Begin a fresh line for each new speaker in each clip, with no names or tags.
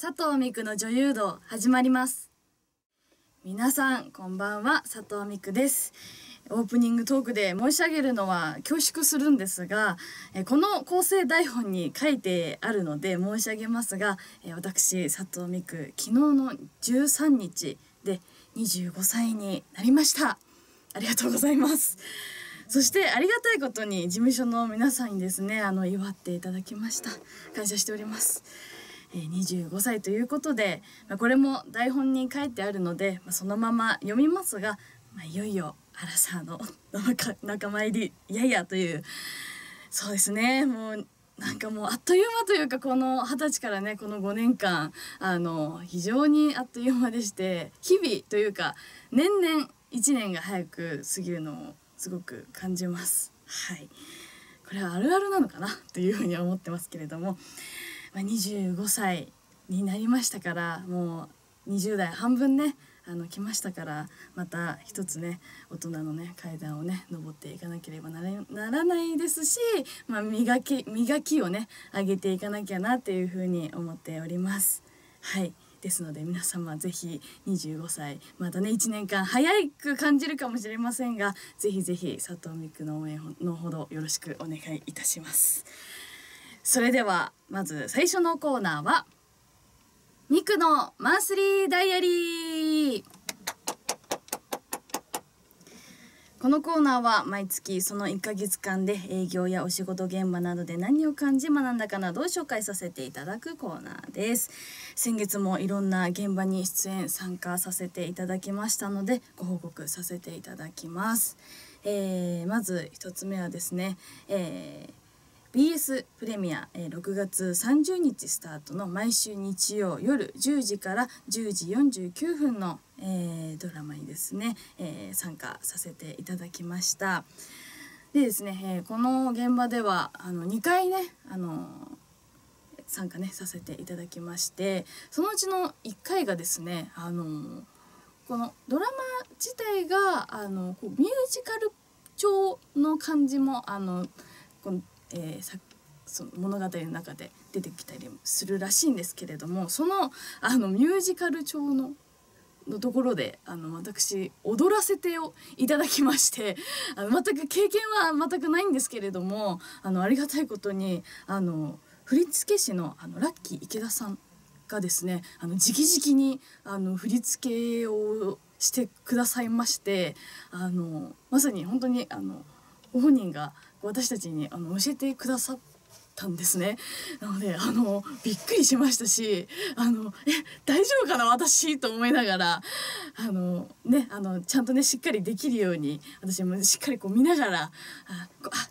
佐藤美久の女優道始まります。皆さんこんばんは。佐藤美久です。オープニングトークで申し上げるのは恐縮するんですがこの構成台本に書いてあるので申し上げますが私佐藤美久昨日の13日で25歳になりました。ありがとうございます。そしてありがたいことに事務所の皆さんにですねあの祝っていただきました。感謝しております。え、25歳ということで、ま、これも台本に書いてあるので、ま、そのまま読みますが、まあ、いよいよアラサーの仲間入りいやいやというそうですねもうなんかもうあっという間というかこの二十歳からねこの5年間あの非常にあっという間でして日々というか年々1年が早く過ぎるのをすごく感じます。はいこれはあるあるなのかなというふうに思ってますけれどもまあ、25歳になりましたからもう20代半分ねあの来ましたからまた一つね大人のね階段をね登っていかなければならないですし、まあ、磨き磨きをね上げていかなきゃなっていうふうに思っております。はいですので皆様是非25歳またね1年間早く感じるかもしれませんが是非是非佐藤美久の応援のほどよろしくお願いいたします。それではまず最初のコーナーはミクのマンスリーダイアリー。このコーナーは毎月その1ヶ月間で営業やお仕事現場などで何を感じ学んだかなどを紹介させていただくコーナーです。先月もいろんな現場に出演参加させていただきましたのでご報告させていただきます、えー、まず1つ目はですね、えー BS プレミア、えー、6月30日スタートの毎週日曜夜10時から10時49分の、えー、ドラマにですね、えー、参加させていただきました。でですね、えこの現場ではあの2回ねあの参加ねさせていただきましてそのうちの1回がですねあのこのドラマ自体があのこうミュージカル調の感じもあのこのえー、その物語の中で出てきたりするらしいんですけれどもそのあのミュージカル調ののところであの私踊らせてをいただきまして あの全く経験は全くないんですけれどもあのありがたいことにあの振付師のあのラッキー池田さんがですねあの直々にあの振り付けをしてくださいましてあのまさに本当にあのご本人が私たちにあの教えてくださったんですね。なのであのびっくりしましたしあのえ大丈夫かな私？と思いながらあのねあのちゃんとねしっかりできるように私もしっかりこう見ながらあ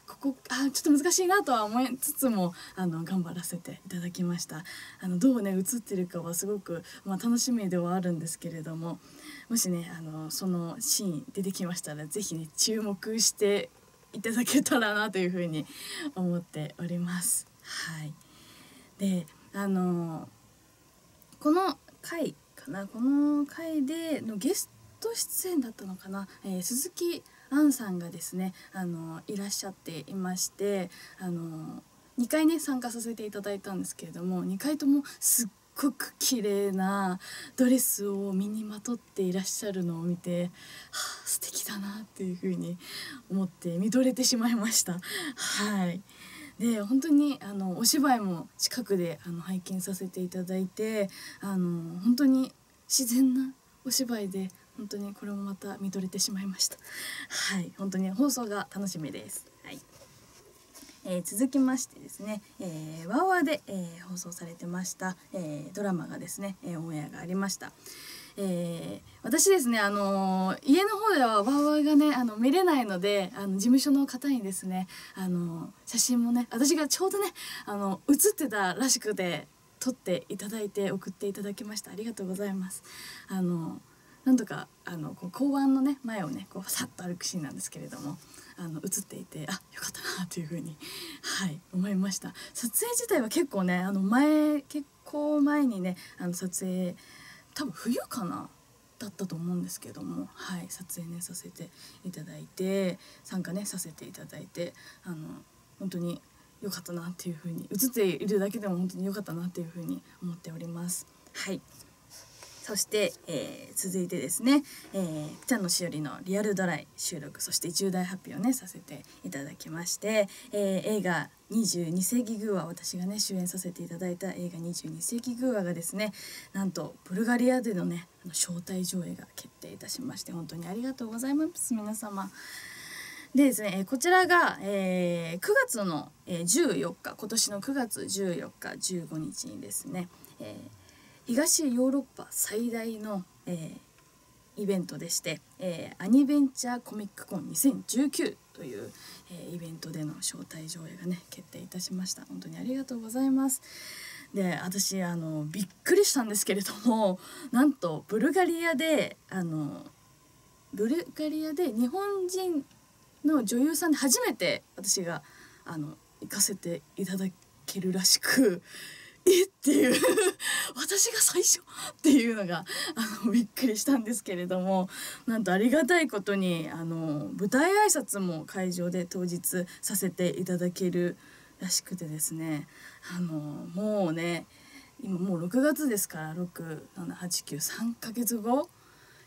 ここあちょっと難しいなとは思いつつもあの頑張らせていただきました。あのどうね映ってるかはすごく、まあ、楽しみではあるんですけれどももしねあのそのシーン出てきましたら是非ね注目していただけたらなというふうに思っております。はい、であのこの回かなこの回でのゲスト出演だったのかな、えー、鈴木杏さんがですねあのいらっしゃっていましてあの2回ね参加させていただいたんですけれども2回ともすっごく綺麗なドレスを身にまとっていらっしゃるのを見て、はあ、素敵だなっていうふうに思って見とれてしまいました。はい。で本当にあのお芝居も近くであの拝見させていただいてあの本当に自然なお芝居で本当にこれもまた見とれてしまいました。はい。本当に放送が楽しみです。えー、続きましてですね、えー、ワーワーで、えー、放送されてました、え、ドラマがですね、え、オンエアがありました。えー、私ですね、あのー、家の方ではワーワーがねあの見れないのであの事務所の方にですね、あのー、写真もね私がちょうどねあの写ってたらしくて撮っていただいて送っていただきましたありがとうございます。あのなんとかあのこう公安のね前をねこうさっと歩くシーンなんですけれどもあの映っていてあよかったなというふうにはい思いました撮影自体は結構ねあの前結構前にねあの撮影多分冬かなだったと思うんですけどもはい撮影ねさせていただいて参加ねさせていただいてあの本当に良かったなっていうふうに映っているだけでも本当に良かったなっていうふうに思っております。はいそして、えー続いてですね、えー、北野しおりのリアルドライ収録そして重大発表ねさせていただきまして、えー映画22世紀グーア私がね主演させていただいた映画22世紀グーアがですねなんとブルガリアでのねあの招待上映が決定いたしまして本当にありがとうございます皆様。でですね、こちらが、えー9月の、14日今年の9月14日15日にですね、えー東ヨーロッパ最大の、えーイベントでして、えーアニベンチャーコミックコン2019という、えーイベントでの招待上映がね決定いたしました。本当にありがとうございます。で私あのびっくりしたんですけれどもなんとブルガリアであのブルガリアで日本人の女優さんで初めて私があの行かせていただけるらしく えっていう私が最初っていうのがあのびっくりしたんですけれどもなんとありがたいことにあの舞台挨拶も会場で当日させていただけるらしくてですね。あのもうね今もう6月ですから67893ヶ月後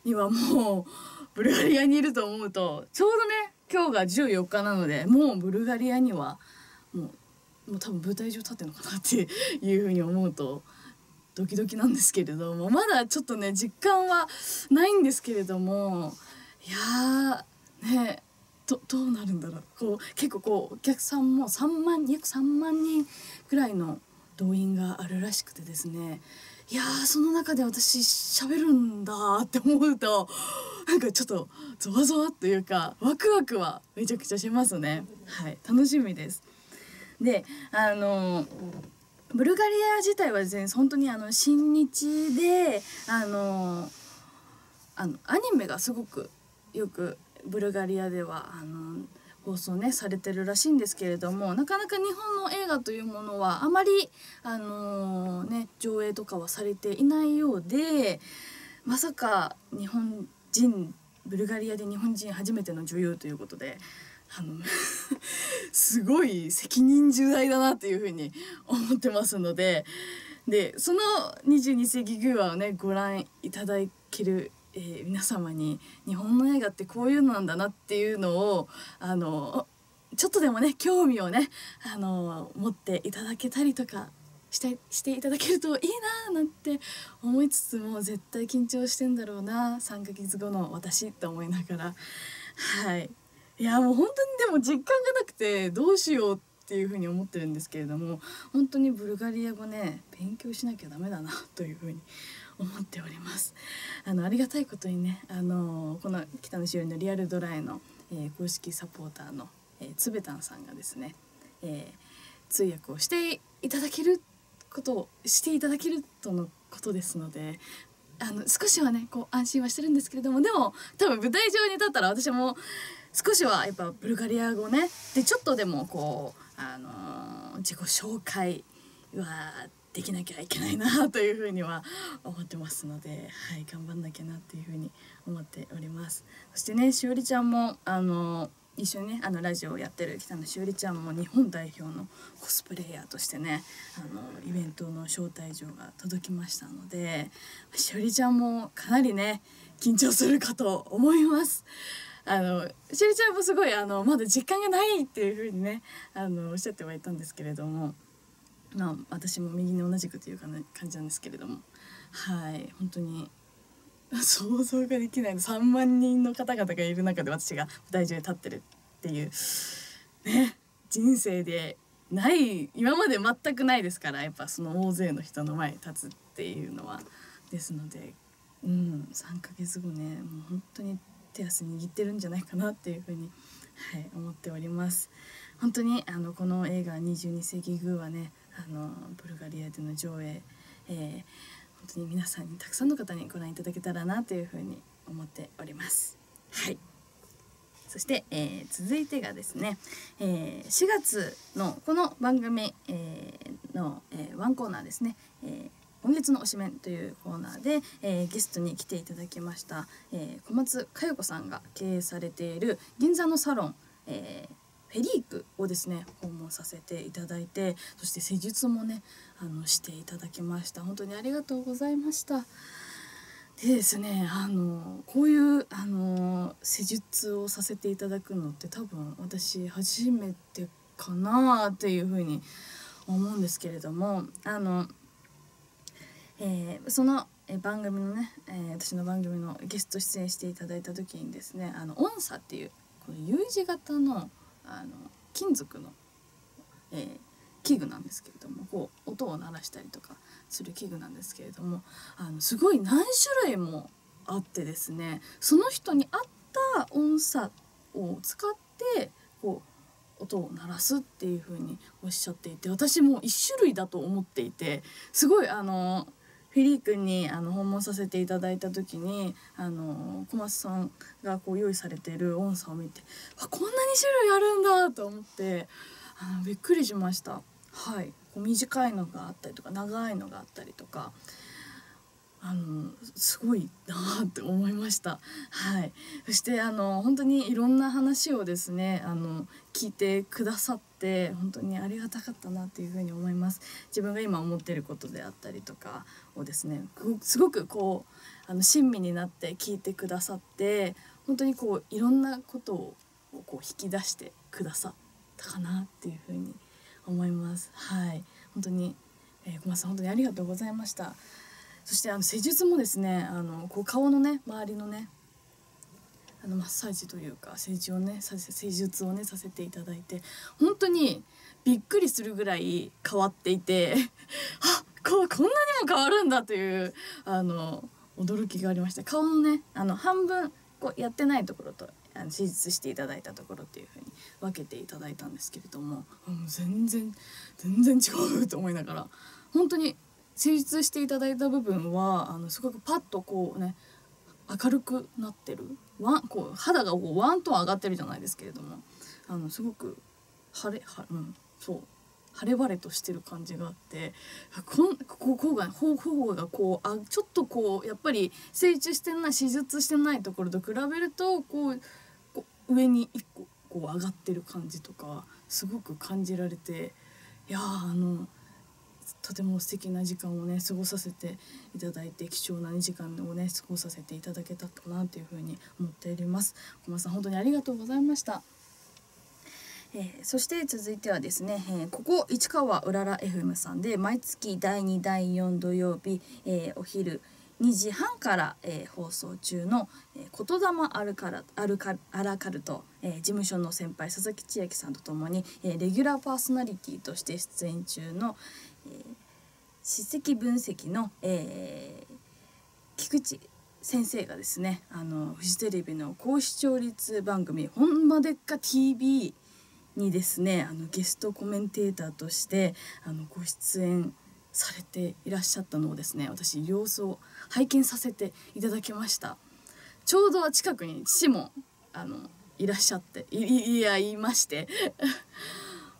にはもうブルガリアにいると思うとちょうどね今日が14日なのでもうブルガリアにはもうもう多分舞台上立ってるのかなっていうふうに思うとドキドキなんですけれどもまだちょっとね実感はないんですけれどもいやーねどどうなるんだろう。こう結構こうお客さんも3万約3万人くらいの動員があるらしくてですねいやーその中で私喋るんだって思うとなんかちょっとゾワゾワというかワクワクはめちゃくちゃしますね。はい楽しみです。であのブルガリア自体はですね本当にあの親日であのあのアニメがすごくよくブルガリアではあの放送ねされてるらしいんですけれどもなかなか日本の映画というものはあまりあのね上映とかはされていないようでまさか日本人ブルガリアで日本人初めての女優ということであの すごい責任重大だなっていうふうに思ってますのででその22世紀グーアをねご覧いただける、えー皆様に日本の映画ってこういうのなんだなっていうのをあのちょっとでもね興味をねあの持っていただけたりとかしてしていただけるといいなーなんて思いつつも絶対緊張してんだろうな3ヶ月後の私と思いながらはい。いやもう本当にでも実感がなくてどうしようっていうふうに思ってるんですけれども本当にブルガリア語ね勉強しなきゃダメだな というふうに思っております。あのありがたいことにねあのこの北野しおりのリアルドライの、えー公式サポーターの、えーつべたんさんがですね、えー通訳をしていただけることをしていただけるとのことですのであの少しはねこう安心はしてるんですけれどもでも多分舞台上に立ったら私も少しはやっぱブルガリア語ねでちょっとでもこうあのー自己紹介はできなきゃいけないなというふうには思ってますので、はい、頑張んなきゃなっていうふうに思っております。そしてねしおりちゃんもあのー一緒にねあのラジオをやってる北野しおりちゃんも日本代表のコスプレイヤーとしてねあのイベントの招待状が届きましたのでしおりちゃんもかなりね緊張するかと思います。あのしりちゃんもすごいあのまだ実感がないっていう風にねあのおっしゃってはいたんですけれども、まあ、私も右に同じくというか、ね、感じなんですけれども。はい本当に想像ができない3万人の方々がいる中で私が舞台上に立ってるっていうね人生でない今まで全くないですからやっぱその大勢の人の前に立つっていうのは。ですので、うん、3ヶ月後ねもう本当に手足握ってるんじゃないかなっていうふうに、はい、思っております。本当にあのこの映画22世紀グーはねあのブルガリアでの上映、えー本当に皆さんにたくさんの方にご覧いただけたらなというふうに思っております。はいそして、えー続いてがですね、えー4月のこの番組、えーの、えーワンコーナーですね、えー今月の推しメンというコーナーで、えーゲストに来ていただきました、えー小松佳代子さんが経営されている銀座のサロン、えーフェリークをですね訪問させていただいてそして施術もねあのしていただきました。本当にありがとうございました。でですねあのこういうあの施術をさせていただくのって多分私初めてかなっていうふうに思うんですけれどもあの、えー、その番組のね、えー、私の番組のゲスト出演していただいた時にですねあの音叉っていうこの U 字型のあの金属の、えー、器具なんですけれどもこう音を鳴らしたりとかする器具なんですけれどもあのすごい何種類もあってですねその人に合った音叉を使ってこう音を鳴らすっていう風におっしゃっていて私も1種類だと思っていてすごいあのフィリー君にあの訪問させていただいた時にあの小松さんがこう用意されている音叉を見てあこんなに種類あるんだと思ってあのびっくりしました。はい、こう短いのがあったりとか長いのがあったりとかあのすごいなって思いました。はい、そしてあの本当にいろんな話をですねあの聞いてくださって本当にありがたかったなっていうふうに思います。自分が今思ってることであったりとかをですねすごくこうあの親身になって聞いてくださって本当にこういろんなことをこう引き出してくださったかなっていうふうに思います。はい本当に、えー、小松さん本当にありがとうございました。そしてあの施術もですねあのこう顔のね周りのねあのマッサージというか施術をね施術をねさせていただいて本当にびっくりするぐらい変わっていて あここんなにも変わるんだというあの驚きがありました顔のねあの半分こうやってないところとあの手術していただいたところっていう風に分けていただいたんですけれどももう全然全然違うと思いながら本当に施術していただいた部分はあのすごくパッとこうね明るくなってる。ワンこう肌がこうワンと上がってるじゃないですけれどもあのすごく晴れは、うん、そう晴れ晴れとしてる感じがあってこんここが頬がこうあちょっとこうやっぱり成長してない手術してないところと比べるとこうこう上に一個こう上がってる感じとかすごく感じられていやあのとても素敵な時間をね過ごさせていただいて貴重な2時間をね過ごさせていただけたかなというふうに思っております。小松さん本当にありがとうございました。えー、そして続いてはですね、えー、ここ市川うらら FM さんで毎月第2第4土曜日、えー、お昼2時半から、えー、放送中の「えー、言霊アルカラアルカアラカルト」えー、事務所の先輩佐々木千秋さんとともに、えー、レギュラーパーソナリティとして出演中の、えー、史跡分析の、えー、菊池先生がですねあのフジテレビの高視聴率番組「ほんまでっか TV」にですねあのゲストコメンテーターとしてあのご出演されていらっしゃったのをですね私様子を拝見させていただきました。ちょうど近くに父もあのいらっしゃっていいやいまして。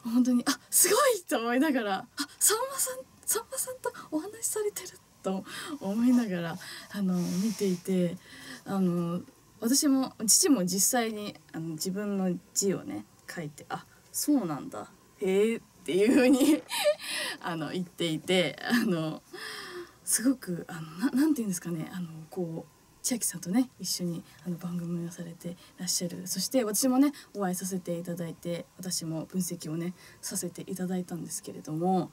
本当にあすごいと思いながらあさんまさんさんまさんとお話しされてると思いながらあの見ていてあの私も父も実際にあの自分の字をね書いてあそうなんだ。へえっていう風に あの言っていてあのすごくあのなて言うんですかねあのこう千秋さんとね一緒にあの番組をされてらっしゃる。そして私もねお会いさせていただいて私も分析をねさせていただいたんですけれども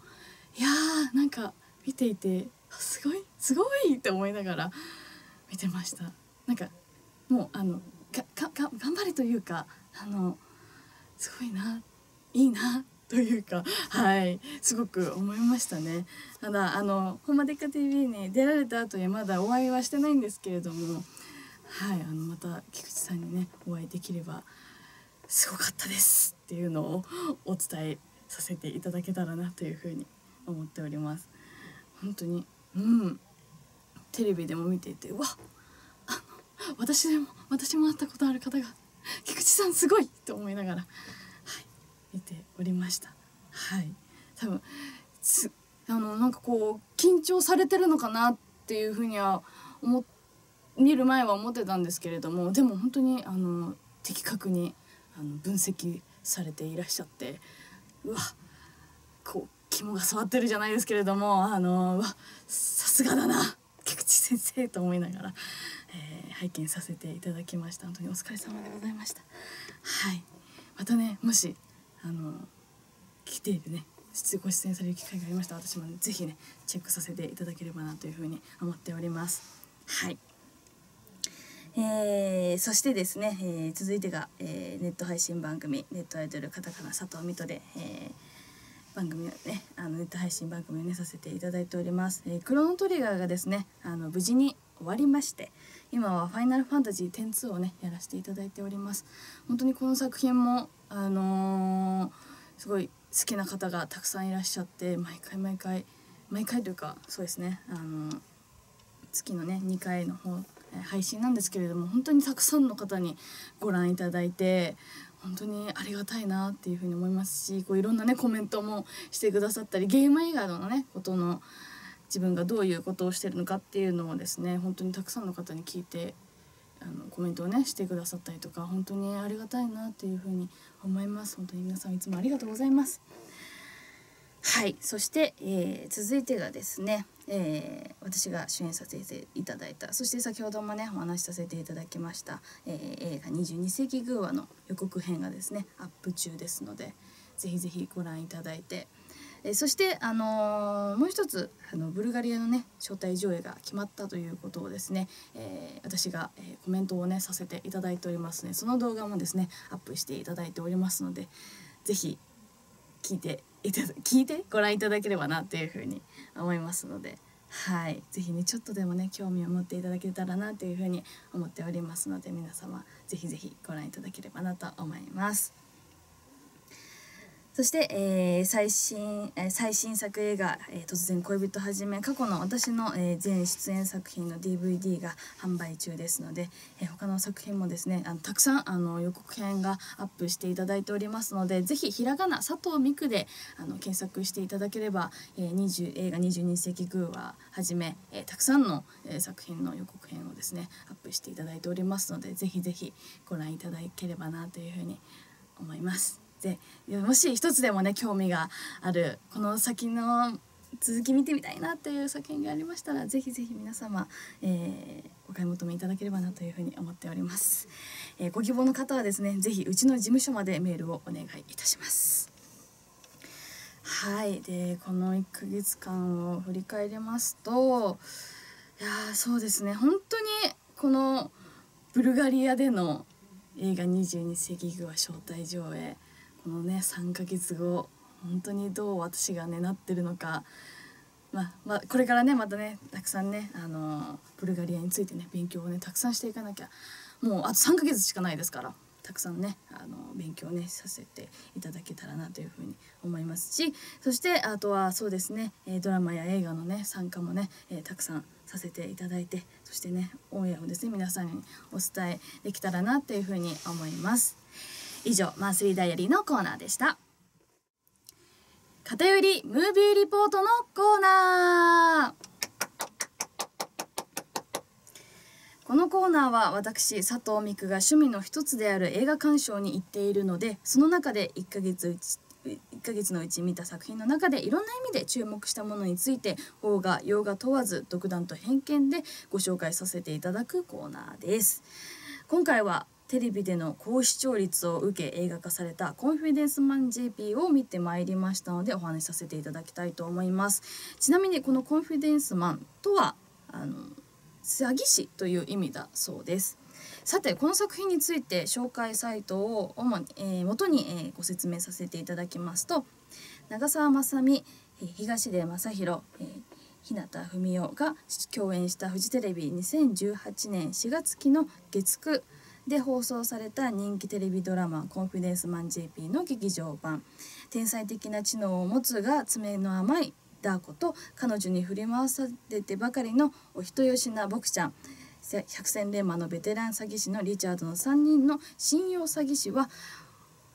いやーなんか見ていてすごいすごいって思いながら見てました。なんかもうあのがが頑張れというかあのすごいないいなというかはいすごく思いましたね。ただあの「ほんまでっか TV」に出られた後にまだお会いはしてないんですけれどもはいあのまた菊池さんにねお会いできればすごかったですっていうのをお伝えさせていただけたらなというふうに思っております。本当に。うん。テレビでも見ていてうわ。あ の私でも私も会ったことある方が菊池さんすごいと思いながら、はい、見ておりました。はい、多分あのなんかこう緊張されてるのかなっていうふうには思見る前は思ってたんですけれどもでも本当にあの的確にあの分析されていらっしゃってうわ。こう肝が据わってるじゃないですけれどもあのうさすがだな菊池先生と思いながら、えー、拝見させていただきました。本当にお疲れ様でございました。はい。またねもしあの来ているねご出演される機会がありました私も、ね、ぜひねチェックさせていただければなというふうに思っております。はい。えー、そしてですね、えー、続いてが、えー、ネット配信番組「ネットアイドルカタカナ佐藤水戸で」え番組をねあのネット配信番組をねさせていただいております、えクロノトリガーがですねあの無事に終わりまして今は「ファイナルファンタジー102」をねやらせていただいております。本当にこの作品もあのすごい好きな方がたくさんいらっしゃって毎回毎回毎回というかそうですねあの月のね2回の方配信なんですけれども本当にたくさんの方にご覧いただいて本当にありがたいなっていうふうに思いますしこういろんなねコメントもしてくださったりゲーム以外のねことの自分がどういうことをしてるのかっていうのをですね本当にたくさんの方に聞いてあのコメントをねしてくださったりとか本当にありがたいなっていうふうに思います。本当に皆さんいつもありがとうございます。はいそして、えー、続いてがですね、えー、私が主演させていただいたそして先ほどもねお話しさせていただきました、えー、映画22世紀偶話の予告編がですねアップ中ですのでぜひぜひご覧いただいてえそして、あの、もう一つあのブルガリアのね招待上映が決まったということをですね、え、私が、え、コメントをねさせていただいておりますね。その動画もですねアップしていただいておりますので是非聞いていた聞いてご覧いただければなというふうに思いますので。はい、ぜひねちょっとでもね興味を持っていただけたらなというふうに思っておりますので皆様ぜひぜひご覧いただければなと思います。そして、えー、最新、えー、最新作映画、えー、突然恋人はじめ過去の私の、えー、全出演作品の DVD が販売中ですので、えー、他の作品もですねあのたくさんあの予告編がアップしていただいておりますのでぜひひらがな佐藤美久であの検索していただければ、えー、20映画22世紀偶話はじめ、えー、たくさんの、えー、作品の予告編をですねアップしていただいておりますのでぜひぜひご覧いただければなというふうに思います。でもし一つでもね興味があるこの先の続き見てみたいなっていう作品がありましたらぜひぜひ皆様、えー、お買い求めいただければなというふうに思っております、えー、ご希望の方はですねぜひうちの事務所までメールをお願いいたします。はい。でこの1ヶ月間を振り返りますといやそうですね。本当にこのブルガリアでの映画22世紀具は招待上映このね3ヶ月後本当にどう私がねなってるのか、まあ、まあ、これからねまたねたくさんねあのブルガリアについてね勉強をねたくさんしていかなきゃ。もうあと3ヶ月しかないですからたくさんねあの勉強ねさせていただけたらなというふうに思いますし。そしてあとはそうですね、ドラマや映画のね参加もね、えたくさんさせていただいてそしてねオンエアをですね皆さんにお伝えできたらなというふうに思います。以上マンスリーダイアリーのコーナーでした。偏りムービーリポートのコーナー。このコーナーは私佐藤美久が趣味の一つである映画鑑賞に行っているのでその中で1ヶ月1ヶ月のうち見た作品の中でいろんな意味で注目したものについて邦画洋画問わず独断と偏見でご紹介させていただくコーナーです。今回はテレビでの高視聴率を受け映画化された「コンフィデンスマン JP」を見てまいりましたのでお話しさせていただきたいと思います。ちなみにこのコンフィデンスマンとはあの詐欺師という意味だそうです。さてこの作品について紹介サイトを主に、えー、元に、えー、ご説明させていただきますと長澤まさみ東出昌大、えー、日向文世が共演したフジテレビ2018年4月期の月9で放送された人気テレビドラマ「コンフィデンスマン JP」の劇場版。天才的な知能を持つが爪の甘いダー子と彼女に振り回されてばかりのお人よしなボクちゃん。百戦錬磨のベテラン詐欺師のリチャードの3人の信用詐欺師は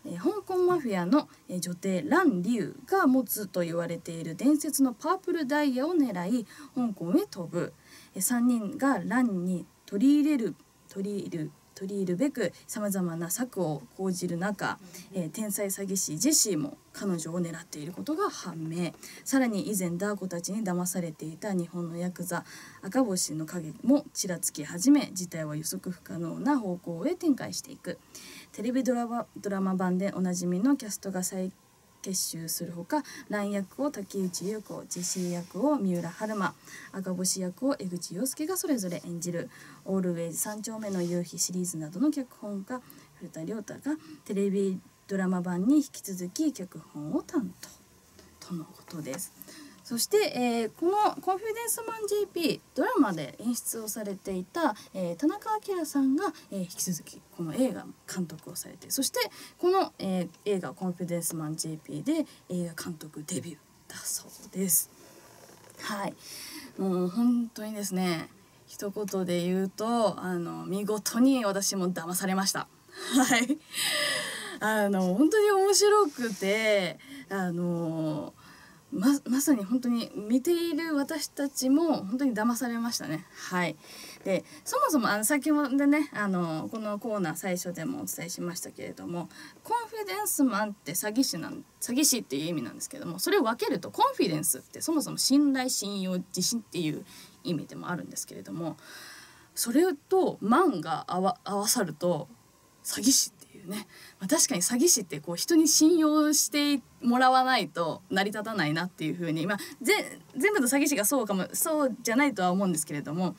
え香港マフィアの、え女帝ラン・リュウが持つと言われている伝説のパープルダイヤを狙い香港へ飛ぶ、え3人がランに取り入れる取り入れる取り入るべくさまざまな策を講じる中、えー、天才詐欺師ジェシーも彼女を狙っていることが判明。さらに以前ダー子たちに騙されていた日本のヤクザ赤星の影もちらつき始め事態は予測不可能な方向へ展開していく。テレビドラマドラマ版でおなじみのキャストが再結集するほか蘭役を竹内優子ジェシー役を三浦春馬赤星役を江口洋介がそれぞれ演じる「オールウェイズ三丁目の夕日」シリーズなどの脚本家古田亮太がテレビドラマ版に引き続き脚本を担当とのことです。そして、えー、この「コンフィデンスマン JP」ドラマで演出をされていた、えー、田中明さんが、えー、引き続きこの映画監督をされてそしてこの、え映画「コンフィデンスマン JP」で映画監督デビューだそうです。はいもう本当にですね一言で言うとあの見事に私も騙されました。はいあの本当に面白くてあのままさに本当に見ている私たちも本当に騙されましたね。はい、でそもそもあの先ほどでねあのこのコーナー最初でもお伝えしましたけれどもコンフィデンスマンって詐欺師なん詐欺師っていう意味なんですけどもそれを分けるとコンフィデンスってそもそも信頼信用自信っていう意味でもあるんですけれどもそれとマンが合わさると詐欺師ってうね、まあ、確かに詐欺師ってこう人に信用してもらわないと成り立たないなっていうふうに、まあ、全部の詐欺師がそうかもそうじゃないとは思うんですけれども、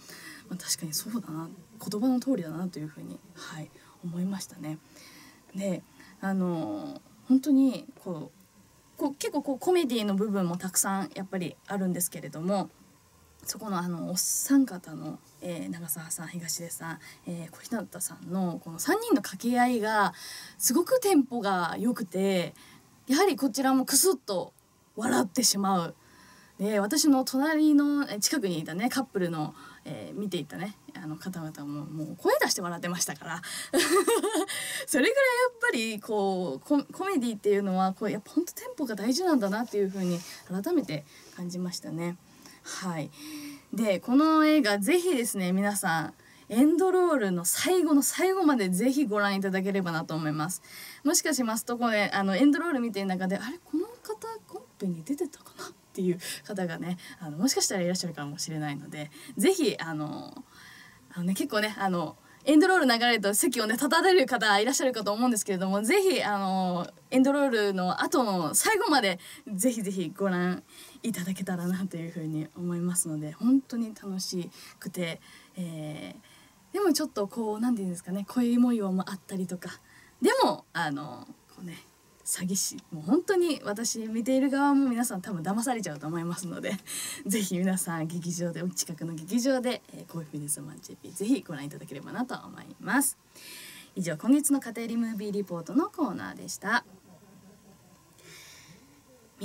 まあ、確かにそうだな。言葉の通りだなというふうに、はい、思いましたね。であの本当にこうこう結構こうコメディの部分もたくさんやっぱりあるんですけれども。そこのあのおっさん方の、えー、長澤さん東出さん、えー、小日向さんのこの3人の掛け合いがすごくテンポが良くてやはりこちらもクスッと笑ってしまう。で私の隣の近くにいたねカップルの、えー、見ていたねあの方々ももう声出して笑ってましたから それぐらいやっぱりこうコメディっていうのはこうやっぱほんとテンポが大事なんだなっていうふうに改めて感じましたね。はい。でこの映画ぜひですね皆さんエンドロールの最後の最後までぜひご覧いただければなと思います。もしかしますとこれあのエンドロール見てる中であれこの方コンペに出てたかな？っていう方がねあのもしかしたらいらっしゃるかもしれないのでぜひあのあのね結構ねあのエンドロール流れると席をね立たれる方いらっしゃるかと思うんですけれどもぜひあのエンドロールの後の最後までぜひぜひご覧いただけたらなというふうに思いますので本当に楽しくて、えー、でもちょっとこう何て言うんですかね恋模様もあったりとか。でもあのこうね詐欺師。もう本当に私見ている側も皆さん多分騙されちゃうと思いますので 是非皆さん劇場でお近くの劇場で「えー、コーヒーネスマン JP」是非ご覧いただければなと思います。以上今月の家庭リムービーリポートのコーナーでした。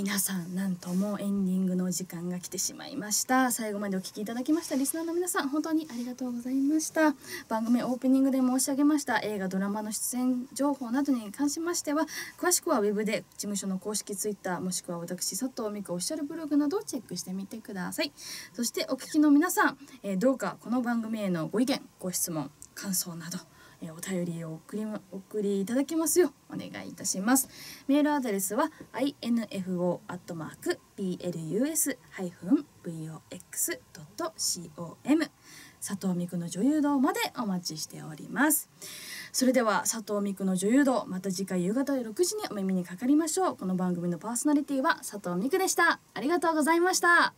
皆さんなんともエンディングの時間が来てしまいました。最後までお聴きいただきましたリスナーの皆さん本当にありがとうございました。番組オープニングで申し上げました映画ドラマの出演情報などに関しましては詳しくは web で事務所の公式 Twitter もしくは私佐藤美久オフィシャルブログなどをチェックしてみてください。そしてお聞きの皆さん、えー、どうかこの番組へのご意見ご質問感想などえお便りを送り送りいただきますよ。お願いいたします。メールアドレスは info.plus-vox.com 佐藤美久の女優道までお待ちしております。それでは佐藤美久の女優道また次回夕方6時にお耳にかかりましょう。この番組のパーソナリティは佐藤美久でした。ありがとうございました。